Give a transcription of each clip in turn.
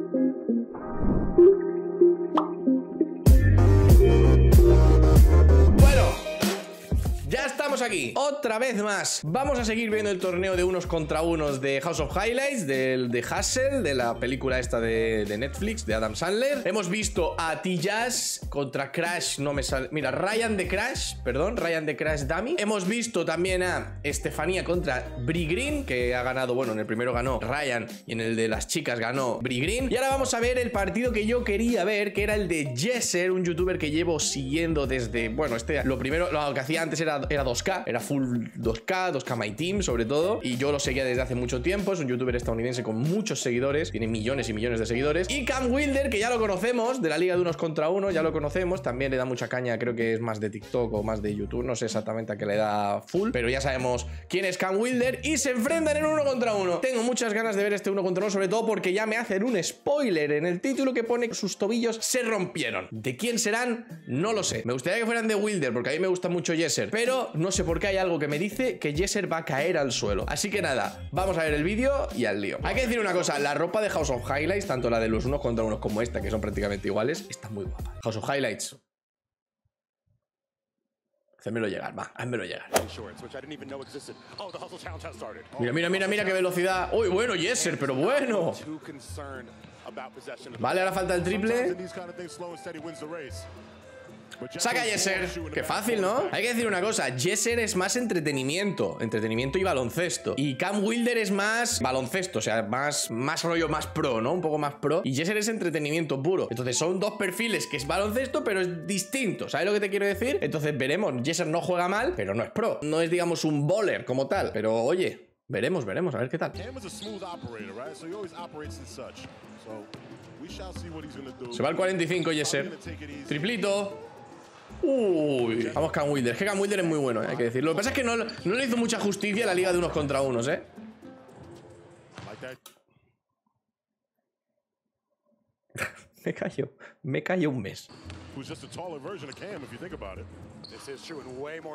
Thank you. Otra vez más. Vamos a seguir viendo el torneo de unos contra unos de House of Highlights Del de Hustle, de la película esta de, Netflix, de Adam Sandler. Hemos visto a T-Jazz contra Crash, no me sale... Mira, Ryan de Crash, perdón, Ryan de Crash Dummy. Hemos visto también a Estefanía contra Bri Green Que ha ganado, bueno, en el primero ganó Ryan Y en el de las chicas ganó Bri Green Y ahora vamos a ver el partido que yo quería ver Que era el de Jesser, un youtuber que llevo siguiendo desde... Bueno, este, lo primero, lo que hacía antes era, era 2K era full 2K, 2K My Team sobre todo, y yo lo seguía desde hace mucho tiempo, es un youtuber estadounidense con muchos seguidores, tiene millones y millones de seguidores, y Cam Wilder, que ya lo conocemos, de la liga de unos contra uno, ya lo conocemos, también le da mucha caña, creo que es más de TikTok o más de YouTube, no sé exactamente a qué le da full, pero ya sabemos quién es Cam Wilder, y se enfrentan en uno contra uno. Tengo muchas ganas de ver este uno contra uno, sobre todo porque ya me hacen un spoiler en el título que pone que sus tobillos se rompieron. ¿De quién serán? No lo sé. Me gustaría que fueran de Wilder, porque a mí me gusta mucho Jesser, pero no sé porque hay algo que me dice que Jesser va a caer al suelo. Así que nada, vamos a ver el vídeo y al lío. Hay que decir una cosa, la ropa de House of Highlights, tanto la de los unos contra unos como esta, que son prácticamente iguales, está muy guapa. House of Highlights. Hacémelo llegar, va, házmelo llegar. Mira, mira, mira, mira qué velocidad. Uy, bueno, Jesser, pero bueno. Vale, ahora falta el triple. Saca Jesser. Qué fácil, ¿no? Hay que decir una cosa. Jesser es más entretenimiento. Entretenimiento y baloncesto. Y Cam Wilder es más baloncesto. O sea, más, más rollo más pro, ¿no? Un poco más pro. Y Jesser es entretenimiento puro. Entonces son dos perfiles que es baloncesto, pero es distinto. ¿Sabes lo que te quiero decir? Entonces veremos. Jesser no juega mal, pero no es pro. No es, digamos, un bowler como tal. Pero oye, Veremos, veremos, a ver qué tal. Se va al 45, Jesser. Triplito. Uy, vamos Cam Wilder. Es que Cam Wilder es muy bueno, eh, hay que decirlo. Lo que pasa es que no, no le hizo mucha justicia a la liga de unos contra unos, ¿eh? me callo, me callo un mes.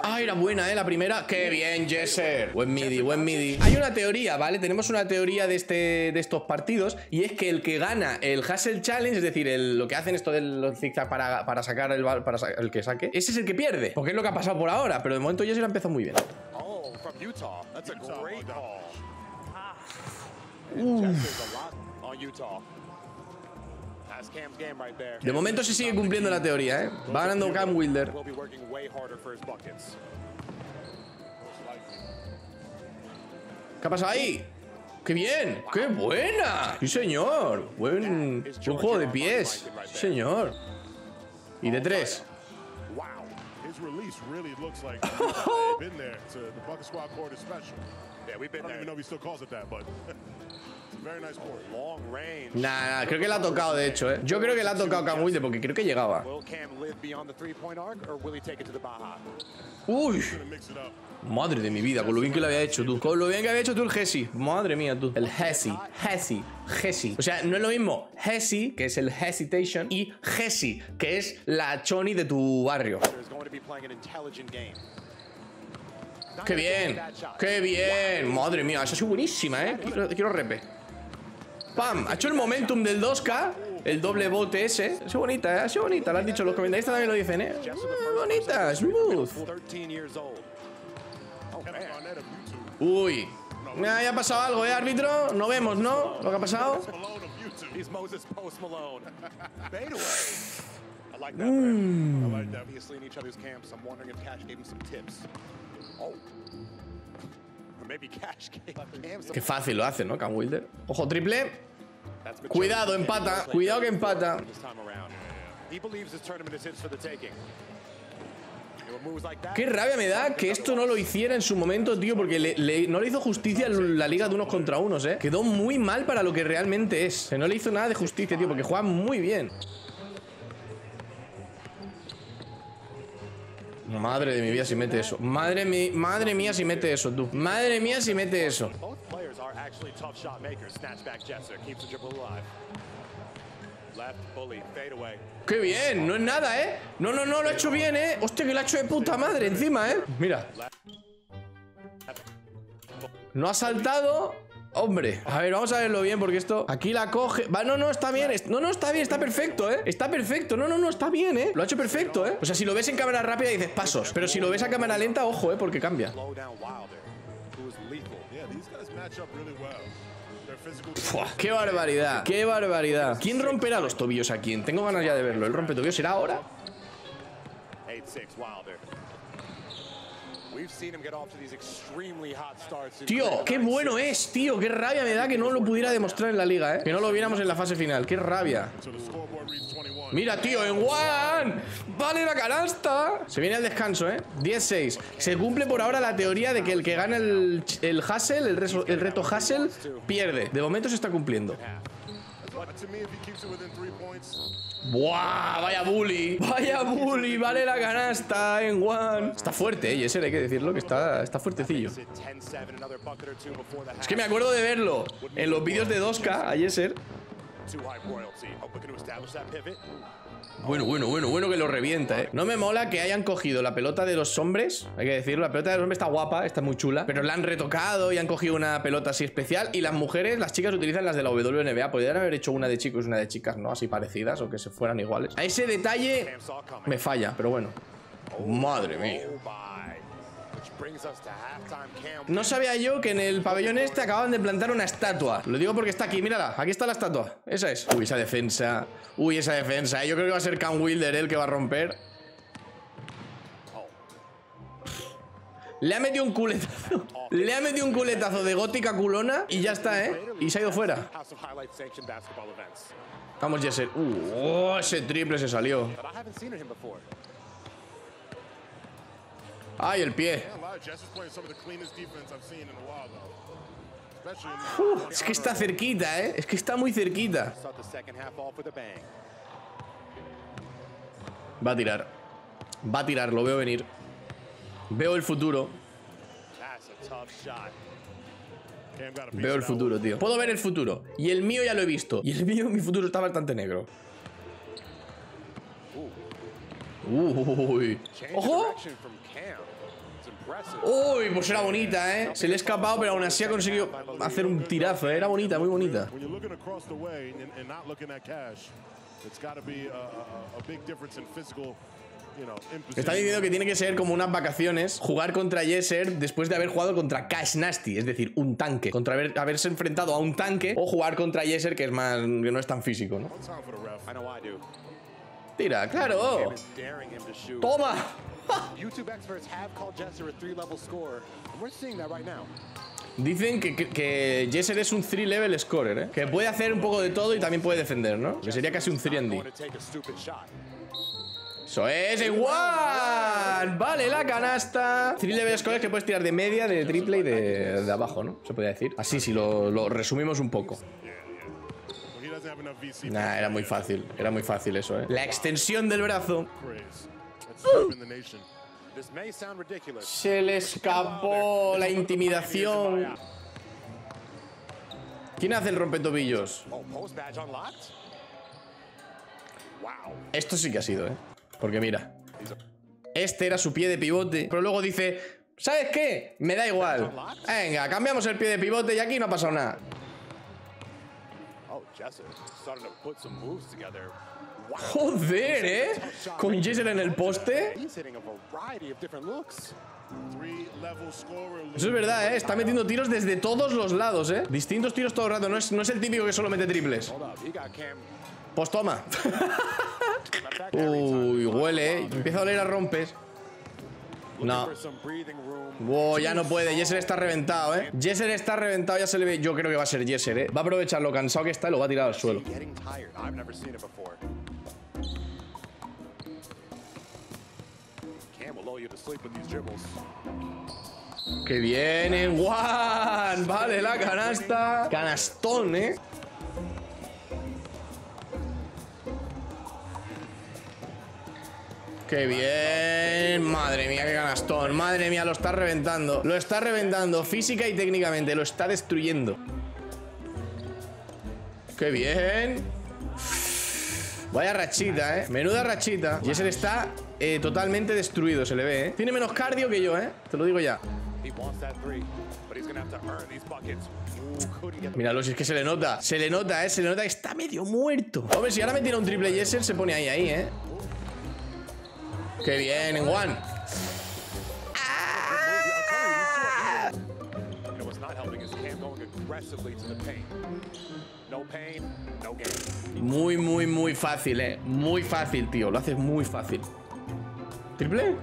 Ah, era buena, ¿eh? La primera. ¡Qué bien, Jesser! Buen midi, buen midi. Hay una teoría, ¿vale? Tenemos una teoría de, este, de estos partidos y es que el que gana el Hustle Challenge, es decir, lo que hacen esto del zigzag para, para sacar el, para el que saque, ese es el que pierde. Porque es lo que ha pasado por ahora, pero de momento Jesser ha empezado muy bien. Oh, de momento se sigue cumpliendo la teoría, ¿eh? Va ganando Cam Wilder. ¿Qué ha pasado ahí? ¡Qué bien! ¡Qué buena! ¡Sí, señor! Buen, buen juego de pies. Sí, señor. Y de tres. Nah, creo que le ha tocado de hecho, ¿eh? Yo creo que le ha tocado Cam Wilder porque creo que llegaba. Uy. Madre de mi vida, con lo bien que lo había hecho tú. Con lo bien que había hecho tú el Hesi. Madre mía, tú. El Hesi. Hesi. Hesi. O sea, no es lo mismo Hesi, que es el Hesitation, y Hesi, que es la Choni de tu barrio. ¡Qué bien! ¡Qué bien! Madre mía, esa ha sido buenísima, ¿eh? Quiero, quiero repe. ¡Pam! Ha hecho el momentum del 2K el doble bote ese. Es bonita, ¿eh? Ha sido bonita. Lo han dicho los comentarios también lo dicen, ¿eh? bonita, smooth. Uy. ya ha pasado algo, ¿eh, árbitro? No vemos, ¿no? Lo que ha pasado. Mm. Qué fácil lo hace, ¿no? Cam Wilder. Ojo, triple. Cuidado, empata. Cuidado que empata. Qué rabia me da que esto no lo hiciera en su momento, tío, porque no le hizo justicia la liga de unos contra unos, ¿eh? Quedó muy mal para lo que realmente es. no le hizo nada de justicia, tío, porque juega muy bien. Madre de mi vida si mete eso. Madre, mi, madre mía si mete eso, tú. Madre mía si mete eso. ¡Qué bien! No es nada, ¿eh? No, no, no, lo ha hecho bien, ¿eh? Hostia, que lo ha hecho de puta madre encima, ¿eh? Mira. No ha saltado Hombre, a ver, vamos a verlo bien porque esto Aquí la coge Va, no, no, está bien No, no, está bien, está perfecto, ¿eh? Está perfecto No, no, no, está bien, ¿eh? Lo ha hecho perfecto, ¿eh? O sea, si lo ves en cámara rápida dices pasos Pero si lo ves a cámara lenta, ojo, ¿eh? Porque cambia ¡Qué barbaridad! ¡Qué barbaridad! ¿Quién romperá los tobillos a quién? Tengo ganas ya de verlo ¿El rompe tobillos será ahora? Tío, qué bueno es, tío. Qué rabia me da que no lo pudiera demostrar en la liga, eh. Que no lo viéramos en la fase final. Qué rabia. Mira, tío, en one. Vale la canasta. Se viene al descanso, eh. 10-6 Se cumple por ahora la teoría de que el que gana el, el Hassel el, el reto Hassel Pierde. De momento se está cumpliendo ¡Buah! Vaya bully. Vaya bully. Vale la canasta en one. Está fuerte, eh. Ese hay que decirlo que está, está fuertecillo. Es que me acuerdo de verlo en los vídeos de 2K a Yeser. Bueno, bueno, bueno, bueno que lo revienta, ¿eh? No me mola que hayan cogido la pelota de los hombres, hay que decirlo, la pelota de los hombres está guapa, está muy chula, pero la han retocado y han cogido una pelota así especial y las mujeres, las chicas utilizan las de la WNBA, podrían haber hecho una de chicos y una de chicas, ¿no? Así parecidas o que se fueran iguales. A ese detalle me falla, pero bueno. Madre mía. No sabía yo que en el pabellón este acababan de plantar una estatua. Lo digo porque está aquí, mírala. Aquí está la estatua. Esa es. Uy, esa defensa. Uy, esa defensa. Yo creo que va a ser Cam Wilder el que va a romper. Le ha metido un culetazo. Le ha metido un culetazo de gótica culona y ya está, ¿eh? Y se ha ido fuera. Vamos, Jesser. Uh, ese triple se salió. Ay, el pie. es que está cerquita, ¿eh? Es que está muy cerquita. Va a tirar. Va a tirar, lo veo venir. Veo el futuro. Veo el futuro, tío. Puedo ver el futuro. Y el mío ya lo he visto. Y el mío, mi futuro está bastante negro. Uy. ¡Ojo! Uy, pues era bonita, ¿eh? Se le ha escapado, pero aún así ha conseguido hacer un tirazo, ¿eh? Era bonita, muy bonita. Está diciendo que tiene que ser como unas vacaciones jugar contra Jesser después de haber jugado contra Cash Nasty, es decir, un tanque. Contra haberse enfrentado a un tanque o jugar contra Jesser que es más que no es tan físico, ¿no? Tira, claro. Toma. Dicen que, que, Jesser es un 3 level scorer, ¿eh? Que puede hacer un poco de todo y también puede defender, ¿no? Que sería casi un 3 D. Eso es, igual. Vale, la canasta. 3 level scorer que puedes tirar de media, de triple y de, de abajo, ¿no? Se podría decir. Así, si lo, lo resumimos un poco. Nah, era muy fácil. Era muy fácil eso, ¿eh? La extensión del brazo. Se le escapó la intimidación. ¿Quién hace el rompetobillos? Esto sí que ha sido, ¿eh? Porque mira. Este era su pie de pivote. Pero luego dice, ¿sabes qué? Me da igual. Venga, cambiamos el pie de pivote y aquí no ha pasado nada. Joder, ¿eh? Con Jason en el poste. Eso es verdad, ¿eh? Está metiendo tiros desde todos los lados, ¿eh? Distintos tiros todo el rato. No es, no es el típico que solo mete triples. Pues toma. Uy, huele, ¿eh? Empieza a oler a rompes. No. Wow, ya no puede. Jesser está reventado, ¿eh? Jesser está reventado, ya se le ve. Yo creo que va a ser Jesser, ¿eh? Va a aprovechar lo cansado que está y lo va a tirar al suelo. Que viene, Juan. Vale, la canasta. Canastón, ¿eh? ¡Qué bien! Madre mía, qué canastón. Madre mía, lo está reventando. Lo está reventando física y técnicamente. Lo está destruyendo. ¡Qué bien! Vaya rachita, ¿eh? Menuda rachita. Y ese está eh, totalmente destruido, se le ve, ¿eh? Tiene menos cardio que yo, ¿eh? Te lo digo ya. Míralo, si es que se le nota. Se le nota, eh. Se le nota que está medio muerto. Hombre, si ahora me tira un triple Jesser, se pone ahí, ahí, eh. Qué bien, en one. Muy, muy, muy fácil, eh. Muy fácil, tío. Lo haces muy fácil. ¿Triple?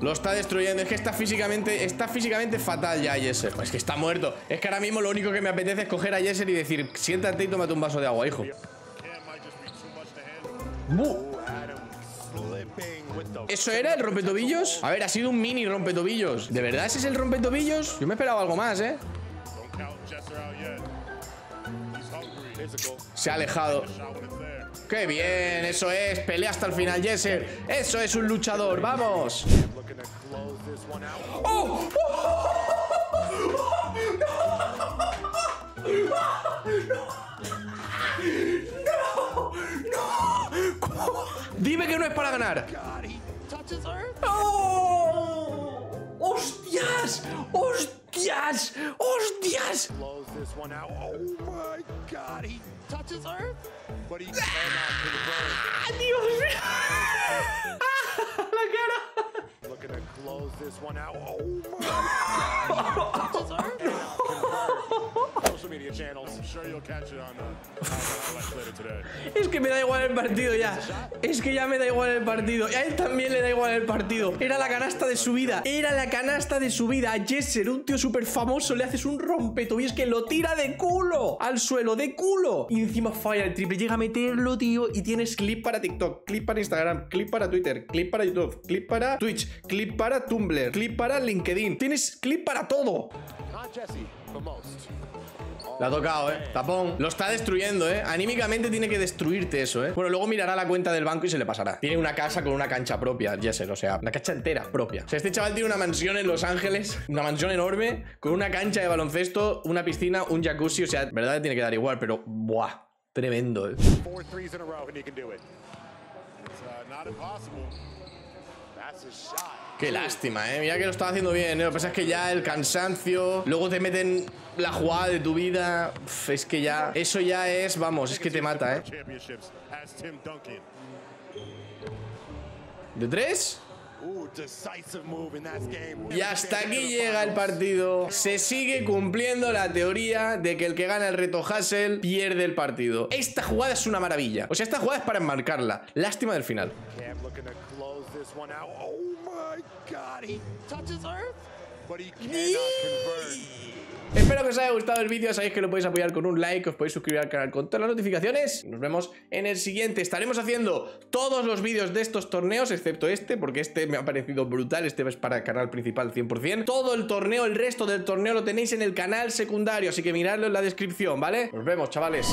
Lo está destruyendo. Es que está físicamente Está físicamente fatal ya Jesser Es que está muerto Es que ahora mismo lo único que me apetece es coger a Jesser y decir Siéntate y tómate un vaso de agua, hijo ¿Eso era el rompetobillos? A ver, ha sido un mini rompetobillos ¿De verdad ese es el rompetobillos? Yo me esperaba algo más, ¿eh? Se ha alejado ¡Qué bien! Eso es, pelea hasta el final, Jesser Eso es un luchador, ¡vamos! ¡Oh! ¡No! Dime que no es para ganar. ¡Oh! ¡Hostias! ¡Hostias! ¡Hostias! ¡Dios mío! ¡La cara! Es que me da igual el partido ya. Es que ya me da igual el partido. Y a él también le da igual el partido. Era la canasta de su vida. Era la canasta de su vida. A Jesser, un tío súper famoso, le haces un es que lo tira de culo al suelo, de culo. Y encima falla el triple. Llega a meterlo, tío. Y tienes clip para TikTok, clip para Instagram, clip para Twitter, clip para YouTube, clip para Twitch, clip para Tumblr, clip para LinkedIn. Tienes clip para todo. Le ha tocado, ¿eh? Tapón. Lo está destruyendo, ¿eh? Anímicamente tiene que destruirte eso, ¿eh? Bueno, luego mirará la cuenta del banco y se le pasará. Tiene una casa con una cancha propia, Jesser, o sea, una cancha entera propia. O sea, este chaval tiene una mansión en Los Ángeles, una mansión enorme, con una cancha de baloncesto, una piscina, un jacuzzi, o sea, verdad tiene que dar igual, pero ¡buah! Tremendo, ¿eh? Qué lástima, ¿eh? Mira que lo estaba haciendo bien, ¿eh? Lo que pasa es que ya el cansancio... Luego te meten la jugada de tu vida... es que ya... Eso ya es... Vamos, es que te mata, ¿eh? ¿De tres? Y hasta aquí llega el partido. Se sigue cumpliendo la teoría de que el que gana el reto Hassel pierde el partido. Esta jugada es una maravilla. O sea, esta jugada es para enmarcarla. Lástima del final. Espero que os haya gustado el vídeo, sabéis que lo podéis apoyar con un like, os podéis suscribir al canal con todas las notificaciones. Nos vemos en el siguiente. Estaremos haciendo todos los vídeos de estos torneos, excepto este, porque este me ha parecido brutal, este es para el canal principal 100%. Todo el torneo, el resto del torneo lo tenéis en el canal secundario, así que miradlo en la descripción, ¿vale? Nos vemos, chavales.